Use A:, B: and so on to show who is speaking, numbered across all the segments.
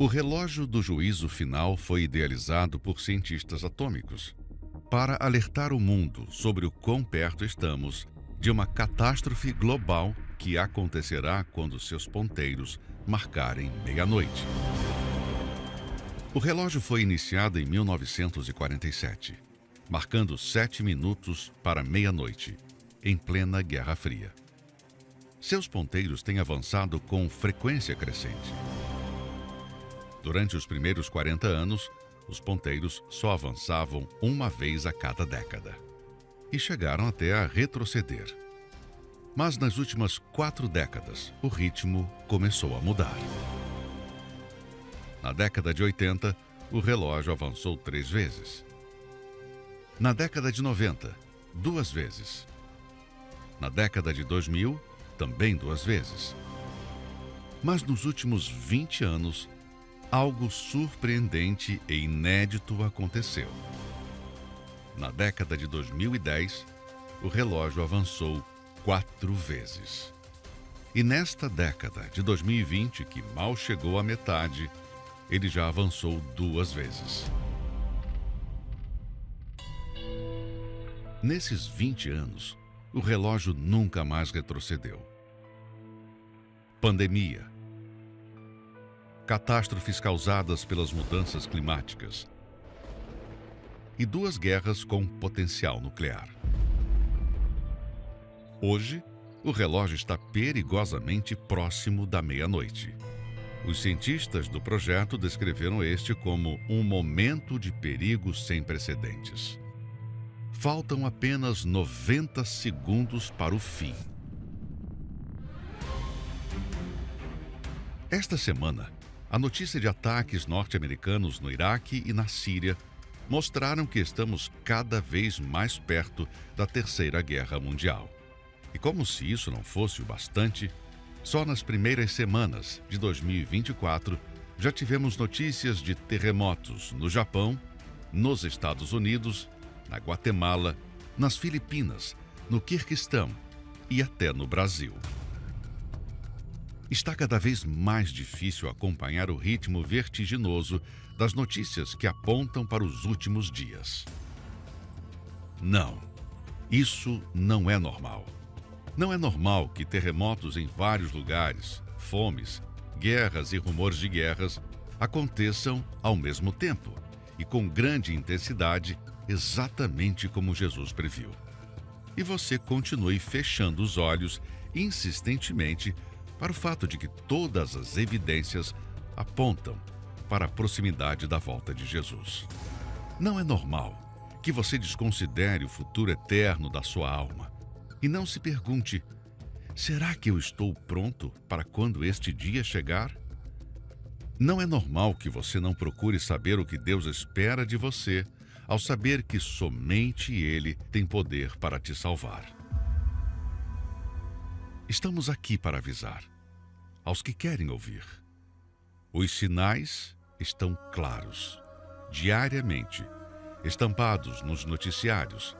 A: O relógio do juízo final foi idealizado por cientistas atômicos para alertar o mundo sobre o quão perto estamos de uma catástrofe global que acontecerá quando seus ponteiros marcarem meia-noite. O relógio foi iniciado em 1947, marcando sete minutos para meia-noite, em plena Guerra Fria. Seus ponteiros têm avançado com frequência crescente. Durante os primeiros 40 anos, os ponteiros só avançavam uma vez a cada década. E chegaram até a retroceder. Mas nas últimas quatro décadas, o ritmo começou a mudar. Na década de 80, o relógio avançou três vezes. Na década de 90, duas vezes. Na década de 2000, também duas vezes. Mas nos últimos 20 anos, algo surpreendente e inédito aconteceu. Na década de 2010, o relógio avançou quatro vezes. E nesta década de 2020, que mal chegou à metade, ele já avançou duas vezes. Nesses 20 anos, o relógio nunca mais retrocedeu. Pandemia, catástrofes causadas pelas mudanças climáticas e duas guerras com potencial nuclear. Hoje, o relógio está perigosamente próximo da meia-noite. Os cientistas do projeto descreveram este como um momento de perigo sem precedentes. Faltam apenas 90 segundos para o fim. Esta semana, a notícia de ataques norte-americanos no Iraque e na Síria mostraram que estamos cada vez mais perto da Terceira Guerra Mundial. E como se isso não fosse o bastante, só nas primeiras semanas de 2024 já tivemos notícias de terremotos no Japão, nos Estados Unidos, na Guatemala, nas Filipinas, no Quirguistão e até no Brasil. Está cada vez mais difícil acompanhar o ritmo vertiginoso das notícias que apontam para os últimos dias. Não, isso não é normal. Não é normal que terremotos em vários lugares, fomes, guerras e rumores de guerras aconteçam ao mesmo tempo e com grande intensidade, exatamente como Jesus previu. E você continue fechando os olhos insistentemente para o fato de que todas as evidências apontam para a proximidade da volta de Jesus. Não é normal que você desconsidere o futuro eterno da sua alma e não se pergunte: será que eu estou pronto para quando este dia chegar? Não é normal que você não procure saber o que Deus espera de você ao saber que somente Ele tem poder para te salvar. Estamos aqui para avisar aos que querem ouvir. Os sinais estão claros, diariamente, estampados nos noticiários,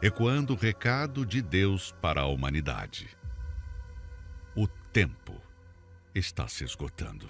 A: ecoando o recado de Deus para a humanidade. O tempo está se esgotando.